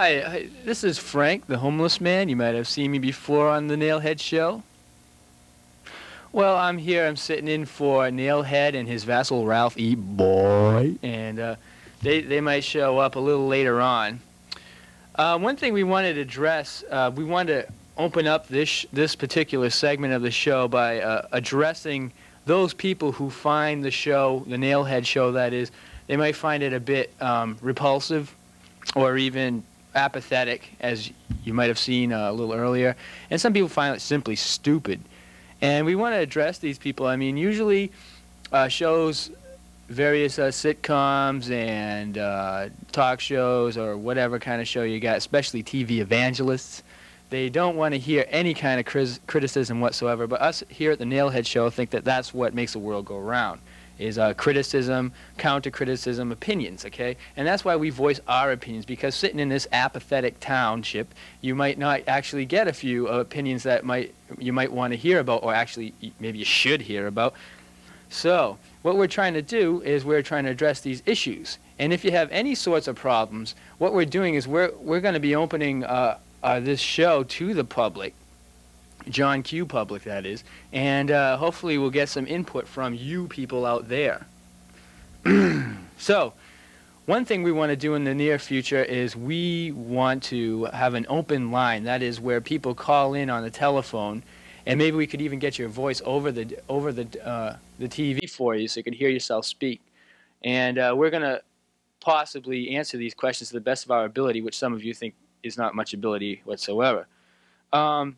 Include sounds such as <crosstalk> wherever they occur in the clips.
Hi, hi, this is Frank, the homeless man. You might have seen me before on the Nailhead Show. Well, I'm here. I'm sitting in for Nailhead and his vassal Ralph E. Boy, and uh, they they might show up a little later on. Uh, one thing we wanted to address, uh, we wanted to open up this this particular segment of the show by uh, addressing those people who find the show, the Nailhead Show, that is, they might find it a bit um, repulsive, or even apathetic, as you might have seen uh, a little earlier, and some people find it simply stupid. And we want to address these people. I mean, usually uh, shows, various uh, sitcoms and uh, talk shows or whatever kind of show you got, especially TV evangelists, they don't want to hear any kind of criticism whatsoever. But us here at the Nailhead Show think that that's what makes the world go round is uh, criticism, counter-criticism, opinions, okay? And that's why we voice our opinions, because sitting in this apathetic township, you might not actually get a few opinions that might you might want to hear about, or actually maybe you should hear about. So what we're trying to do is we're trying to address these issues. And if you have any sorts of problems, what we're doing is we're, we're going to be opening uh, uh, this show to the public John Q. Public, that is, and uh, hopefully we'll get some input from you people out there. <clears throat> so, one thing we want to do in the near future is we want to have an open line. That is where people call in on the telephone, and maybe we could even get your voice over the over the uh, the TV for you, so you can hear yourself speak. And uh, we're going to possibly answer these questions to the best of our ability, which some of you think is not much ability whatsoever. Um,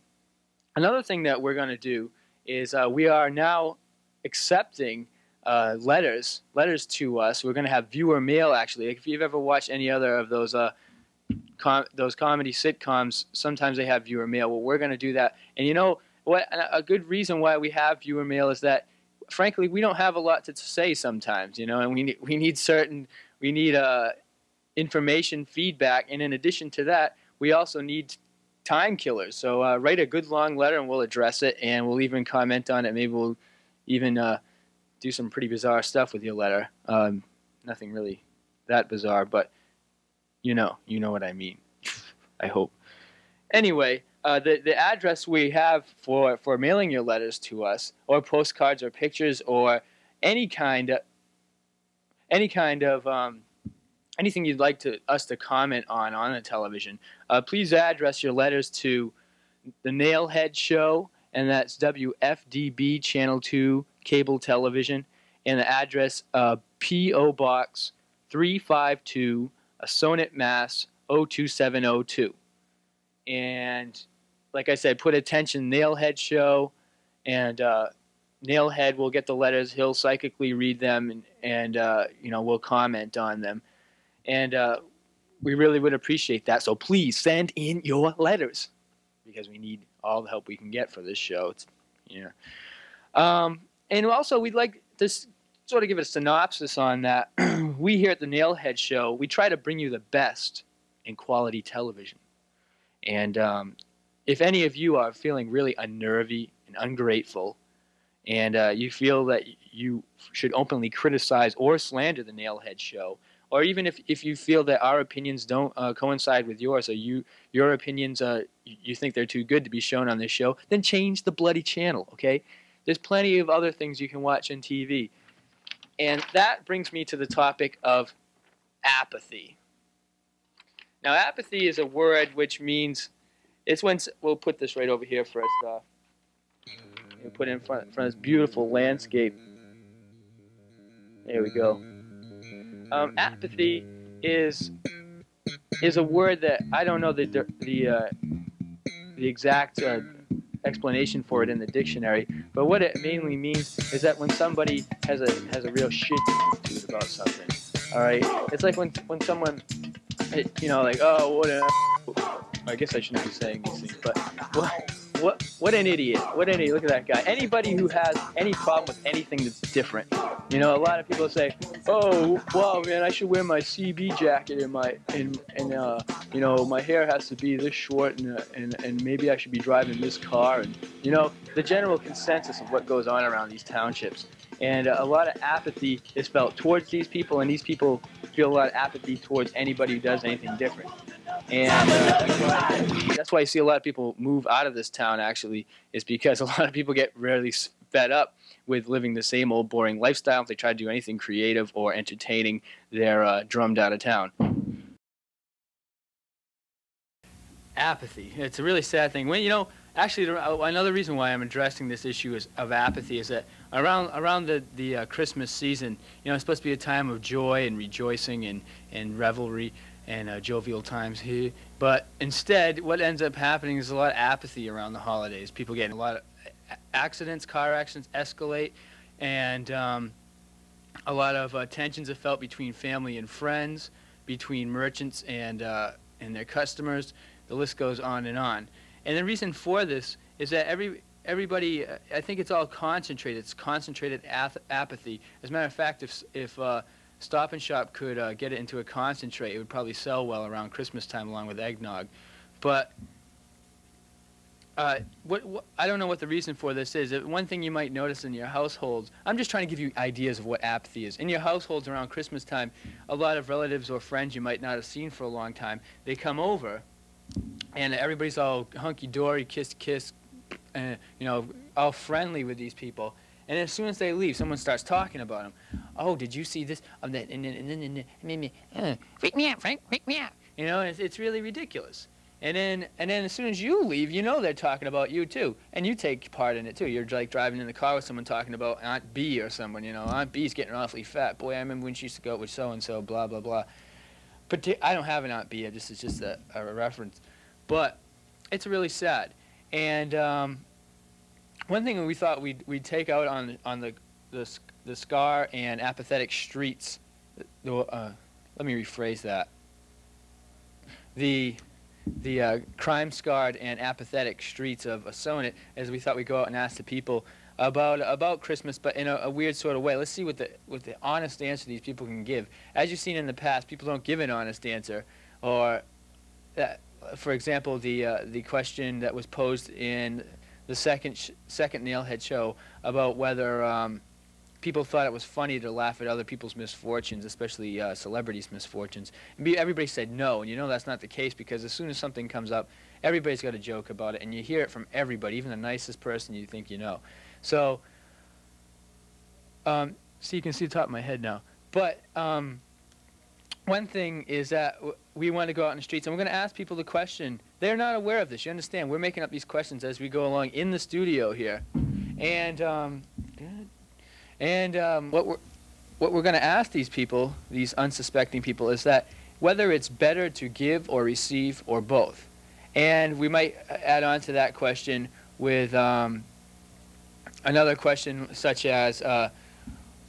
Another thing that we're going to do is uh, we are now accepting uh, letters, letters to us. We're going to have viewer mail actually. If you've ever watched any other of those uh, com those comedy sitcoms, sometimes they have viewer mail. Well, we're going to do that. And you know what? A good reason why we have viewer mail is that, frankly, we don't have a lot to say sometimes. You know, and we need we need certain we need uh, information feedback, and in addition to that, we also need time killers. So uh, write a good long letter and we'll address it and we'll even comment on it. Maybe we'll even uh, do some pretty bizarre stuff with your letter. Um, nothing really that bizarre, but you know, you know what I mean. <laughs> I hope. Anyway, uh, the the address we have for for mailing your letters to us, or postcards, or pictures, or any kind of any kind of um, anything you'd like to us to comment on on the television, uh, please address your letters to the Nailhead Show, and that's WFDB Channel 2 cable television, and the address uh, P.O. Box 352, Sonnet, Mass. 02702. And like I said, put attention, Nailhead Show, and uh, Nailhead will get the letters. He'll psychically read them, and, and uh, you know we'll comment on them and uh, we really would appreciate that. So please send in your letters because we need all the help we can get for this show. It's, yeah. Um, and also, we'd like to sort of give a synopsis on that. <clears throat> we here at the Nailhead Show, we try to bring you the best in quality television. And um, if any of you are feeling really unnervy and ungrateful, and uh, you feel that you should openly criticize or slander the Nailhead Show, or even if, if you feel that our opinions don't uh, coincide with yours, or you your opinions uh, you think they're too good to be shown on this show, then change the bloody channel. Okay, there's plenty of other things you can watch on TV, and that brings me to the topic of apathy. Now, apathy is a word which means it's when we'll put this right over here first. Uh, we'll put it in front, in front of this beautiful landscape. There we go. Um, apathy is is a word that I don't know the the uh, the exact uh, explanation for it in the dictionary, but what it mainly means is that when somebody has a has a real shit attitude about something. All right, it's like when when someone, you know, like oh what a, I guess I shouldn't be saying these things, but <laughs> what what what an idiot! What an idiot! Look at that guy. Anybody who has any problem with anything that's different, you know, a lot of people say, "Oh, wow, man, I should wear my CB jacket and my and and uh, you know, my hair has to be this short and uh, and and maybe I should be driving this car." And you know, the general consensus of what goes on around these townships, and uh, a lot of apathy is felt towards these people, and these people feel a lot of apathy towards anybody who does anything different. And uh, that's why you see a lot of people move out of this town. Actually, is because <laughs> a lot of people get really fed up with living the same old boring lifestyle. If they try to do anything creative or entertaining, they're uh, drummed out of town. Apathy. It's a really sad thing. When you know, actually, another reason why I'm addressing this issue is, of apathy is that around around the the uh, Christmas season, you know, it's supposed to be a time of joy and rejoicing and and revelry and uh, jovial times here. But instead, what ends up happening is a lot of apathy around the holidays. People get a lot of accidents, car accidents escalate, and um, a lot of uh, tensions are felt between family and friends, between merchants and uh, and their customers. The list goes on and on. And the reason for this is that every everybody, I think it's all concentrated. It's concentrated apathy. As a matter of fact, if if uh, Stop and Shop could uh, get it into a concentrate, it would probably sell well around Christmas time along with eggnog. But uh, what, what, I don't know what the reason for this is. One thing you might notice in your households, I'm just trying to give you ideas of what apathy is. In your households around Christmas time, a lot of relatives or friends you might not have seen for a long time, they come over, and everybody's all hunky-dory, kiss-kiss, uh, you know, all friendly with these people. And as soon as they leave, someone starts talking about them. Oh, did you see this? Um, that, and then, and then, and then, and then, uh, freak me out, Frank, freak me out. You know, it's, it's really ridiculous. And then, and then as soon as you leave, you know they're talking about you too, and you take part in it too. You're like driving in the car with someone talking about Aunt B or someone. You know, Aunt B's getting awfully fat. Boy, I remember when she used to go with so and so. Blah blah blah. But I don't have an Aunt B. This is just a, a reference. But it's really sad. And um, one thing we thought we'd, we'd take out on, on the, the, the scar and apathetic streets, uh, let me rephrase that. The, the uh, crime-scarred and apathetic streets of Assonet, as we thought we'd go out and ask the people about about Christmas, but in a, a, weird sort of way. Let's see what the what the honest answer these people can give. As you've seen in the past, people don't give an honest answer, or, that, for example, the uh, the question that was posed in the second second Nailhead show about whether um, people thought it was funny to laugh at other people's misfortunes, especially uh, celebrities' misfortunes. And everybody said no, and you know that's not the case because as soon as something comes up, everybody's got a joke about it, and you hear it from everybody, even the nicest person you think you know. So, um, see, you can see the top of my head now. But um, one thing is that we want to go out in the streets, and we're going to ask people the question they're not aware of this. You understand? We're making up these questions as we go along in the studio here, and um, and um, what we're what we're going to ask these people, these unsuspecting people, is that whether it's better to give or receive or both. And we might add on to that question with um, another question such as, uh,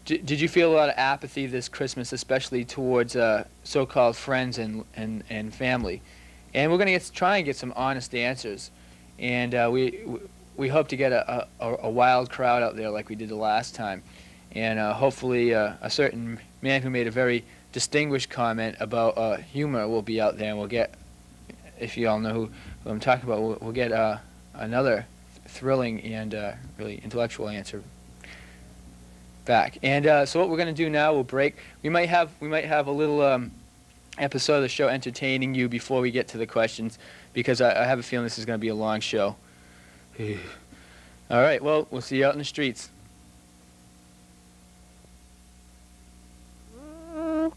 did you feel a lot of apathy this Christmas, especially towards uh, so-called friends and, and, and family? and we're going to try and get some honest answers. And uh, we we hope to get a, a, a, wild crowd out there like we did the last time. And uh, hopefully uh, a certain man who made a very distinguished comment about uh, humor will be out there and we'll get, if you all know who, who I'm talking about, we'll, we'll get uh, another thrilling and uh, really intellectual answer back. And so what we're going to do now, we'll break. We might have, we might have a little... Um, episode of the show entertaining you before we get to the questions because I, I have a feeling this is going to be a long show. All right, well, we'll see you out in the streets. Well,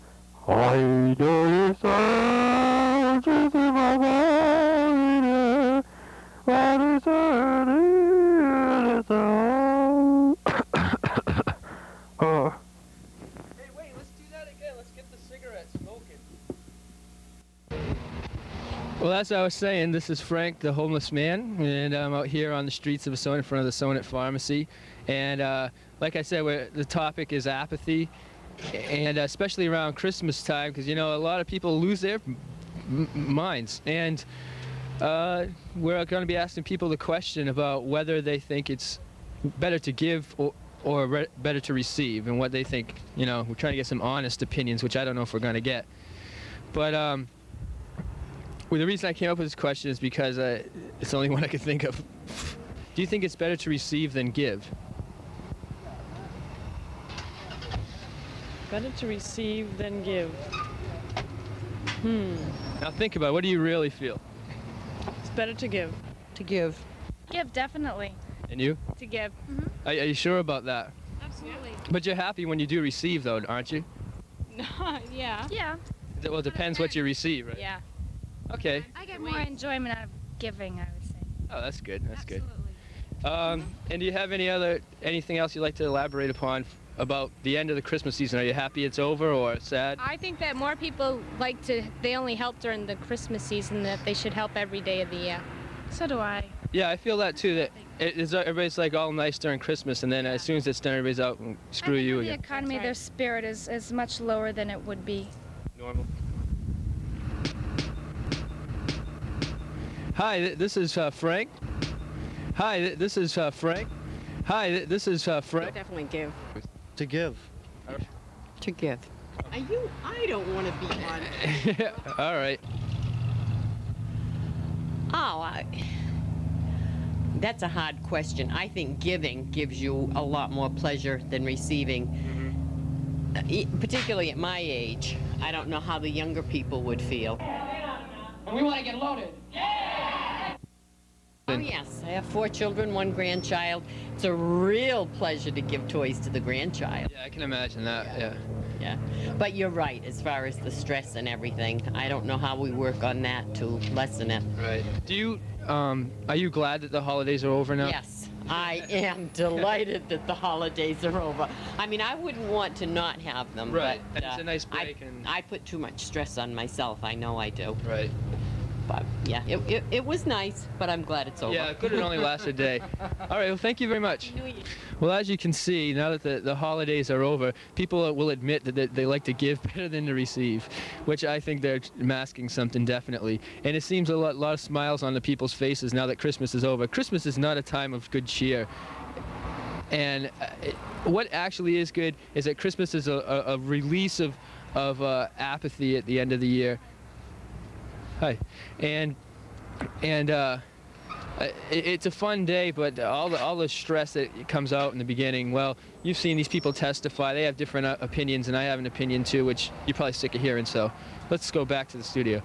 as I was saying, this is Frank, the homeless man, and I'm out here on the streets of Assonet in front of the Assonet Pharmacy. And uh, like I said, the topic is apathy, and especially around Christmas time, because you know a lot of people lose their minds. And uh, we're going to be asking people the question about whether they think it's better to give or, or better to receive, and what they think. You know, we're trying to get some honest opinions, which I don't know if we're going to get. But um, well, the reason I came up with this question is because uh, it's the only <laughs> one I could think of. Do you think it's better to receive than give? Better to receive than give. Hmm. Now think about it. What do you really feel? It's better to give. To give. Give, definitely. And you? To give. Are, are you sure about that? Absolutely. But you're happy when you do receive, though, aren't you? <laughs> yeah. Yeah. Well, it depends what you receive, right? Yeah. Okay. I get more enjoyment out of giving, I would say. Oh, that's good. That's good. Absolutely. Um, and do you have any other anything else you'd like to elaborate upon about the end of the Christmas season? Are you happy it's over or sad? I think that more people like to, they only help during the Christmas season, that they should help every day of the year. So do I. Yeah, I feel that too. That it is, everybody's like all nice during Christmas, and then as soon as it's done, everybody's out and screw I think you with again. The economy, That's their spirit is, is much lower than it would be. Normal. Hi, th- this is uh, Frank. Hi, th- this is uh, Frank. Hi, th- this is uh, Frank. Definitely give. To give. To give. Are you? I don't want to be on. <laughs> all right. Oh, I, that's a hard question. I think giving gives you a lot more pleasure than receiving. Uh, e- Particularly at my age, I don't know how the younger people would feel. And We want to get loaded. Oh yes, I have four children, one grandchild. It's a real pleasure to give toys to the grandchild. Yeah, I can imagine that. Yeah. Yeah, but you're right as far as the stress and everything. I don't know how we work on that to lessen it. Right. Do you um are you glad that the holidays are over now? Yes, I am <laughs> delighted that the holidays are over. I mean, I wouldn't want to not have them. Right. But, It's uh, a nice I- break and- I put too much stress on myself. I know I do. Right. But yeah, it, it, it was nice, but I'm glad it's over. Yeah, it could have only lasted a day. <laughs> All right, well, thank you very much. Well, as you can see, now that the, the holidays are over, people will admit that they, they like to give <laughs> better than to receive, which I think they're masking something definitely. And it seems a lot, lot of smiles on the people's faces now that Christmas is over. Christmas is not a time of good cheer. And uh, what actually is good is that Christmas is a, a, a release of, of uh, apathy at the end of the year. Hi. And, and, uh, it- it's a fun day, but all the all the stress that comes out in the beginning. Well, you've seen these people testify; they have different uh, opinions, and I have an opinion too, which you're probably sick of hearing. So, let's go back to the studio.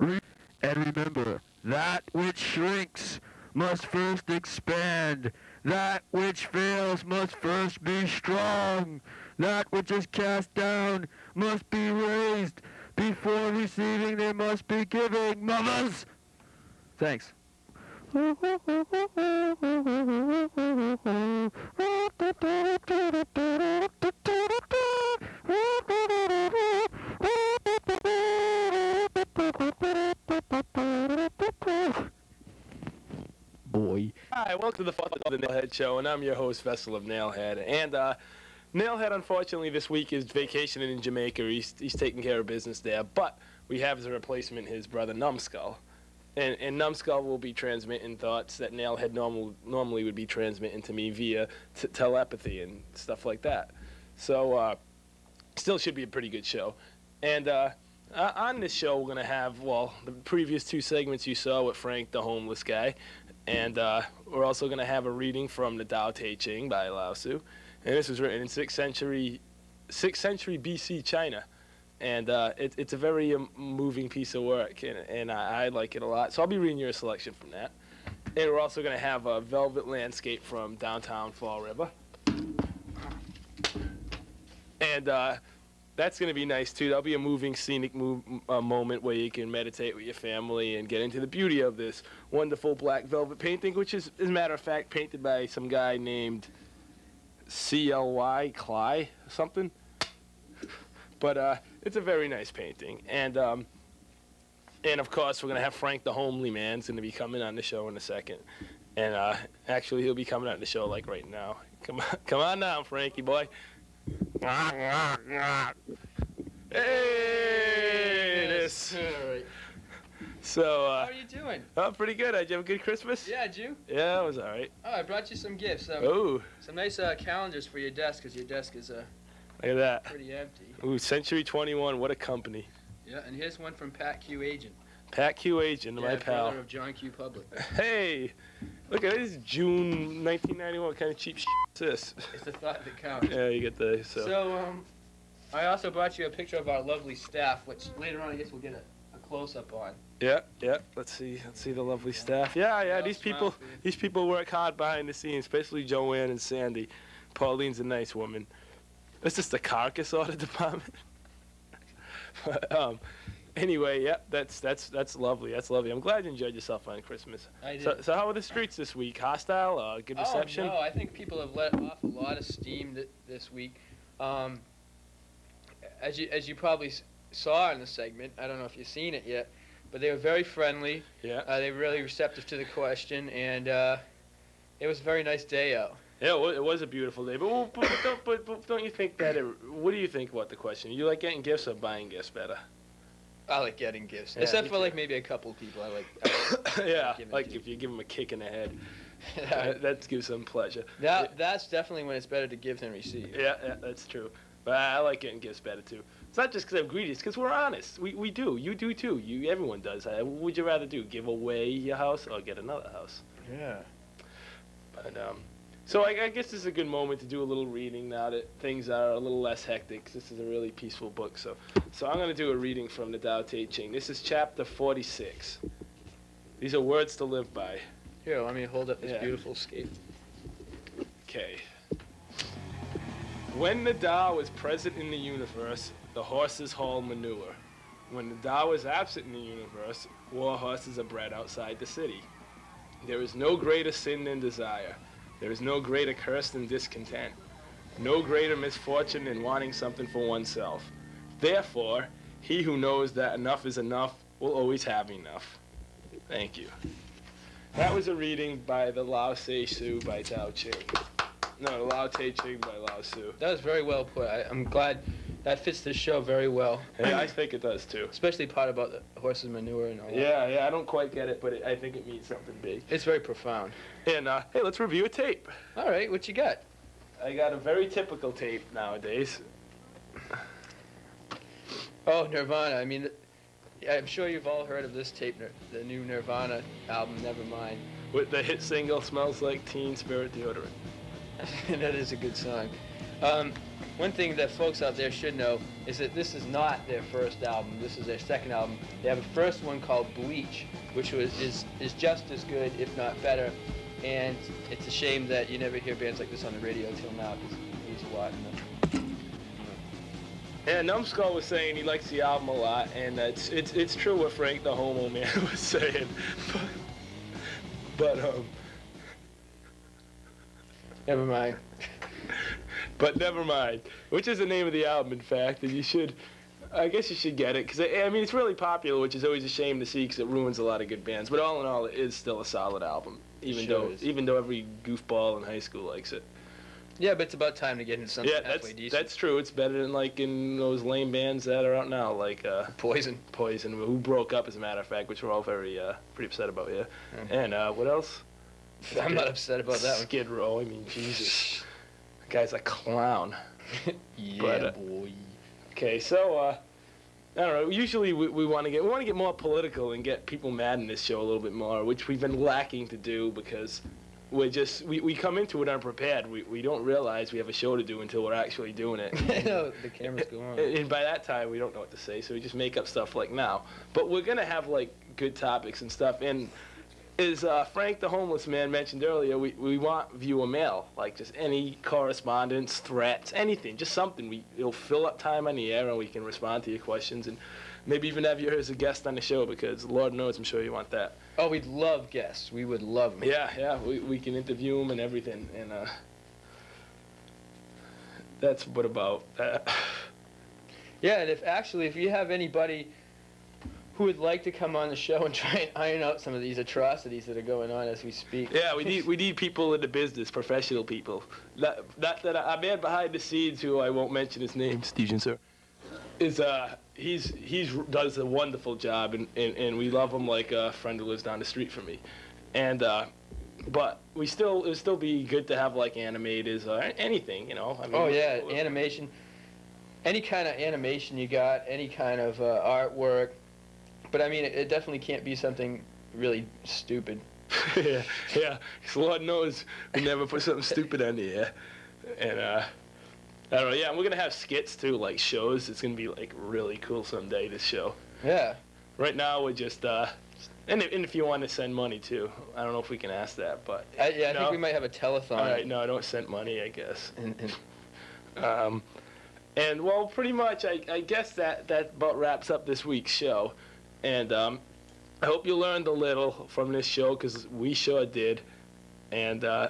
And remember, that which shrinks must first expand. That which fails must first be strong. That which is cast down must be raised. Before receiving, there must be giving. Mothers! Thanks. Boy. Hi, welcome to the Father of the Nailhead Show, and I'm your host, Vessel of Nailhead. And uh, Nailhead, unfortunately, this week is vacationing in Jamaica. He's, he's taking care of business there, but we have as a replacement his brother, Numbskull. And, and Numbskull will be transmitting thoughts that Nailhead normal, normally would be transmitting to me via telepathy and stuff like that. So, uh, still should be a pretty good show. And uh, on this show, we're going to have, well, the previous two segments you saw with Frank, the homeless guy. And uh, we're also going to have a reading from the Tao Te Ching by Lao Tzu. And this was written in 6th century, 6th century BC China. And uh, it, it's a very um, moving piece of work, and, and I, I like it a lot. So I'll be reading you a selection from that. And we're also going to have a velvet landscape from downtown Fall River. And uh, that's going to be nice too. That'll be a moving, scenic move, uh, moment where you can meditate with your family and get into the beauty of this wonderful black velvet painting, which is, as a matter of fact, painted by some guy named C.L.Y. Cly something. But uh, it's a very nice painting, and um, and of course we're gonna have Frank the homely man's gonna be coming on the show in a second, and uh, actually he'll be coming on the show like right now. Come on, <laughs> come on now, Frankie boy. Hey, this. So, uh, How are you doing? oh, pretty good. Did you have a good Christmas? Yeah, did you? Yeah, it was all right. Oh, I brought you some gifts. Some, Oh, some nice uh, calendars for your desk, because your desk is uh, look at that. pretty empty. Ooh, Century 21. What a company. Yeah, and here's one from Pat Q Agent. Pat Q Agent, my pal. of John Q Public. <laughs> Hey, look at this June 1991. What kind of cheap shit is this? It's the thought that counts. Yeah, you get the so. So, um, I also brought you a picture of our lovely staff, which later on I guess we'll get a, a close up on. Yeah, yeah. Let's see. Let's see the lovely staff. Yeah, yeah. all These people, for these people work hard behind the scenes, especially Joanne and Sandy. Pauline's a nice woman. This just the carcass order <laughs> department. but, um, anyway, yeah, that's that's that's lovely. That's lovely. I'm glad you enjoyed yourself on Christmas. I did. So, so how are the streets this week? Hostile? Uh, good reception? Oh no, I think people have let off a lot of steam th- this week. Um, as you as you probably s- saw in the segment, I don't know if you've seen it yet, but they were very friendly. Yeah. Uh, they were really receptive to the question, and uh, it was a very nice day out. Yeah, it it was a beautiful day. But, well, but, but, don't, but, but don't you think that? It, what do you think about the question? You like getting gifts or buying gifts better? I like getting gifts, Yeah, except for too. like maybe a couple people. I like. <coughs> I yeah, like if you give them a kick in the head, <laughs> like that, that gives them pleasure. that that's definitely when it's better to give than receive. Yeah, yeah, that's true. But I like getting gifts better too. It's not just because I'm greedy. It's because we're honest. We, we do. You do too. You everyone does. Uh, what would you rather do? Give away your house or get another house? Yeah. But um, so I, I guess this is a good moment to do a little reading now that things are a little less hectic. This is a really peaceful book. So so I'm going to do a reading from the Tao Te Ching. This is chapter 46. These are words to live by. Here, let me hold up this Yeah. beautiful scape. Okay. When the Tao is present in the universe, the horses haul manure. When the Tao is absent in the universe, war horses are bred outside the city. There is no greater sin than desire. There is no greater curse than discontent. No greater misfortune than wanting something for oneself. Therefore, he who knows that enough is enough will always have enough. Thank you. That was a reading by the Lao Se Su by Tao Ching. No, the Lao Te Ching by Lao Su. That was very well put. I, I'm glad that fits the show very well. Yeah, I think it does too. Especially part about the horses manure and all that. Yeah, yeah, I don't quite get it, but it, I think it means something big. It's very profound. And uh, hey, let's review a tape. All right, what you got? I got a very typical tape nowadays. Oh, Nirvana. I mean, I'm sure you've all heard of this tape, the new Nirvana album, Nevermind. With the hit single "Smells Like Teen Spirit Deodorant." <laughs> that is a good song. Um, one thing that folks out there should know is that this is not their first album. This is their second album. They have a first one called Bleach, which was is is just as good, if not better. And it's a shame that you never hear bands like this on the radio till now because it means a lot. in the- Yeah, Numbskull was saying he likes the album a lot, and it's it's it's true what Frank the Homo Man <laughs> was saying. But, but um, Never mind. But never mind. Which is the name of the album, in fact, and you should. I guess you should get it because I mean it's really popular, which is always a shame to see because it ruins a lot of good bands. But all in all, it is still a solid album, even Sure though is. even though every goofball in high school likes it. Yeah, but it's about time to get into something yeah, that's decent. that's true. It's better than like in those lame bands that are out now, like uh, Poison. Poison, who broke up as a matter of fact, which we're all very uh, pretty upset about. Yeah. And uh, what else? <laughs> I'm not upset about that one. Skid Row. I mean, Jesus, <laughs> the guy's a clown. <laughs> yeah, But, uh, boy. Okay, so uh, I don't know. Usually we, we want to get we want to get more political and get people mad in this show a little bit more, which we've been lacking to do because we're just we, we come into it unprepared. We we don't realize we have a show to do until we're actually doing it. <laughs> no, the cameras go on. And and by that time, we don't know what to say, so we just make up stuff like now. But we're gonna have like good topics and stuff. And as uh, Frank the homeless man mentioned earlier, we, we want viewer mail, like just any correspondence, threats, anything, just something. We it'll fill up time on the air, and we can respond to your questions, and maybe even have you as a guest on the show because Lord knows I'm sure you want that. Oh, we'd love guests. We would love them. Yeah, yeah, we, we can interview them and everything, and uh, that's what about that. <sighs> Yeah, and if actually, if you have anybody who would like to come on the show and try and iron out some of these atrocities that are going on as we speak. Yeah, we need we need people in the business, professional people. Not, not that our man behind the scenes, who I won't mention his name, Stephen sir, is uh he's he's does a wonderful job, and, and, and we love him like a friend who lives down the street from me, and uh, but we still it would still be good to have like animators or anything, you know. I mean, Oh yeah, animation. Any kind of animation you got, any kind of uh, artwork. But I mean, it, it definitely can't be something really stupid. <laughs> yeah, yeah. 'cause Lord knows we never put something stupid on the air. And uh, I don't know. Yeah, and we're gonna have skits too, like shows. It's gonna be like really cool someday. This show. Yeah. Right now we're just uh, and if, and if you want to send money too, I don't know if we can ask that, but I, yeah, I No? think we might have a telethon. all right, no, I don't send money, I guess. And, and Um, and well, pretty much, I, I guess that that about wraps up this week's show. And um, I hope you learned a little from this show because we sure did. And uh,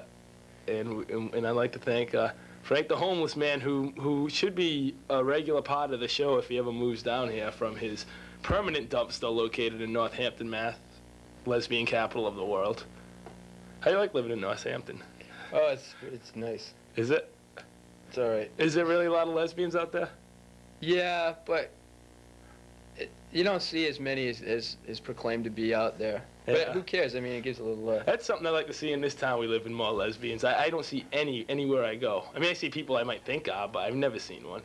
and and I'd like to thank uh, Frank, the homeless man, who who should be a regular part of the show if he ever moves down here from his permanent dumpster located in Northampton, Mass, lesbian capital of the world. How do you like living in Northampton? oh, it's it's nice. Is it? It's all right. Is there really a lot of lesbians out there? Yeah, but it, you don't see as many as, as is proclaimed to be out there. But who cares? I mean, it gives a little. Uh, That's something I like to see in this town we live in, more lesbians. I, I don't see any anywhere I go. I mean, I see people I might think are, but I've never seen one.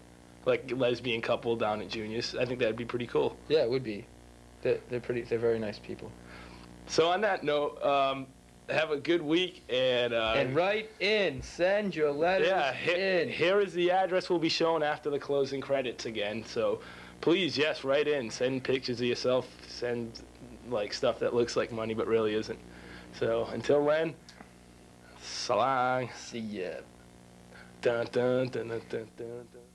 Like lesbian couple down at Junius. I think that'd be pretty cool. yeah, it would be. They're, they're pretty. They're very nice people. So on that note, um, have a good week and uh, and write in. Send your letters yeah, he- in. here is the address we'll be shown after the closing credits again. So please, yes, write in. Send pictures of yourself. Send like stuff that looks like money but really isn't. So until then, so long. See ya. Dun, dun, dun, dun, dun, dun, dun.